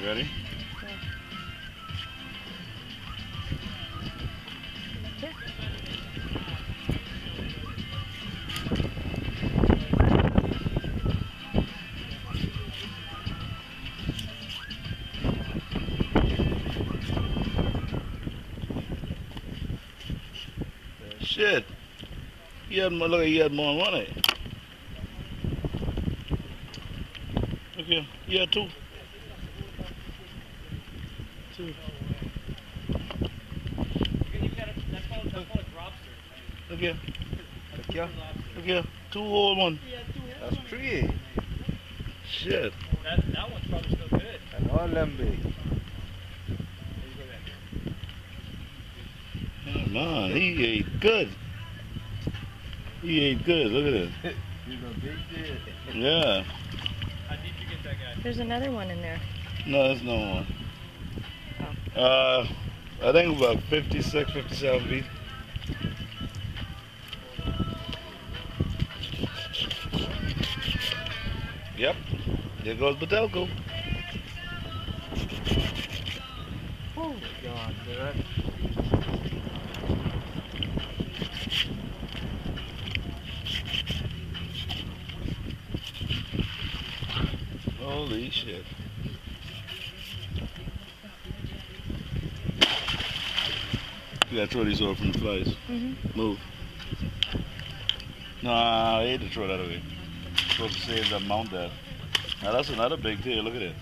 You ready? Shit. He had more, look, he had more money. Look here. He had two. Two. Look here. Yeah, Look here. Two old one. that's three. Shit. That, that one's probably still good. And all them big. Yeah, man, he ate good. He ate good. Look at it. You know, big deal. Yeah. How deep you get that guy? There's another one in there. No, there's no one. Uh, I think about 56, 57 feet. Yep. There goes Batelco. Oh, God, that. Holy shit. You gotta throw these over from the flies. Mm-hmm. Move. Nah, I hate to throw that away. Supposed to save that mount there. Now that's another big tail. Look at it.